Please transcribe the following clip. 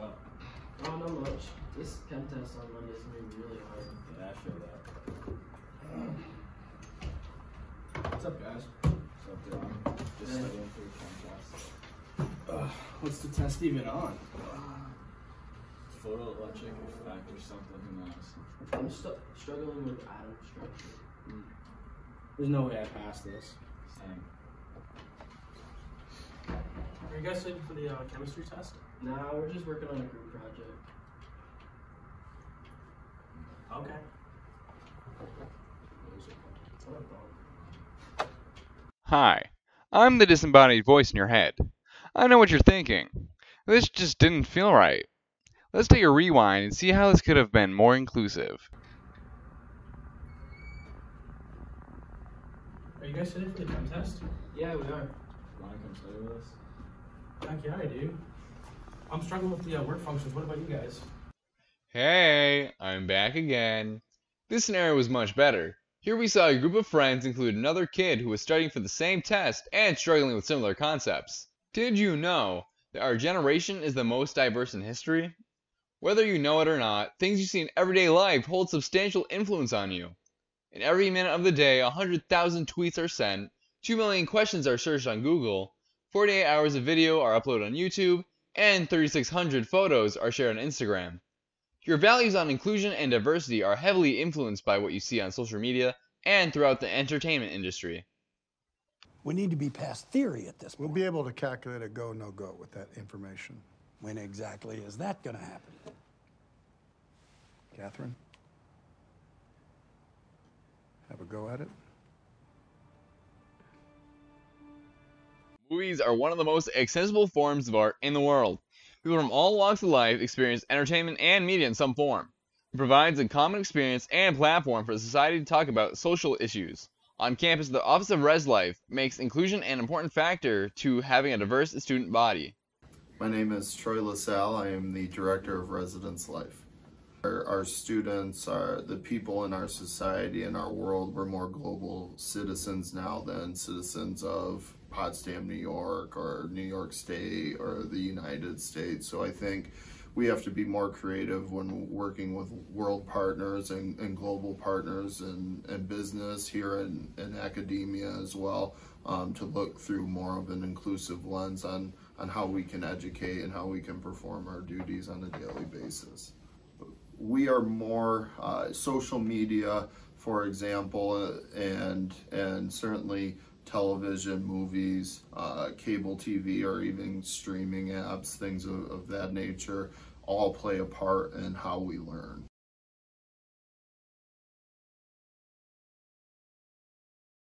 Oh, not know much. This chem test on Monday is gonna be really hard. Yeah, I feel that. What's up, guys? So, dude, just Yeah. studying for the chem test. Uh, what's the test even on? Photoelectric effect or something, who knows? I'm stu- struggling with atom structure. There's no way I pass this. Same. Are you guys studying for the uh, chemistry test? No, we're just working on a group project. Okay. It's not fun. Hi, I'm the disembodied voice in your head. I know what you're thinking. This just didn't feel right. Let's take a rewind and see how this could have been more inclusive. Are you guys studying for the chem test? Yeah, we are. Wanna come study with us? Heck yeah, I do. I'm struggling with the uh, functions. What about you guys? Hey, I'm back again. This scenario was much better. Here we saw a group of friends include another kid who was studying for the same test and struggling with similar concepts. Did you know that our generation is the most diverse in history? Whether you know it or not, things you see in everyday life hold substantial influence on you. In every minute of the day, 100,000 tweets are sent, 2 million questions are searched on Google, 48 hours of video are uploaded on YouTube, and 3,600 photos are shared on Instagram. Your values on inclusion and diversity are heavily influenced by what you see on social media and throughout the entertainment industry. We need to be past theory at this point. We'll be able to calculate a go, no go with that information. When exactly is that going to happen? Catherine? Have a go at it? Movies are one of the most accessible forms of art in the world. People from all walks of life experience entertainment and media in some form. It provides a common experience and platform for society to talk about social issues. On campus, the Office of Res Life makes inclusion an important factor to having a diverse student body. My name is Troy LaSalle. I am the Director of Residence Life. Our, our students are the people in our society and our world. We're more global citizens now than citizens of Potsdam, New York, or New York State, or the United States. So I think we have to be more creative when working with world partners and, and global partners and, and business here in, in academia as well um, to look through more of an inclusive lens on, on how we can educate and how we can perform our duties on a daily basis. We are more uh, social media, for example, uh, and and certainly television, movies, uh, cable TV, or even streaming apps, things of, of that nature, all play a part in how we learn.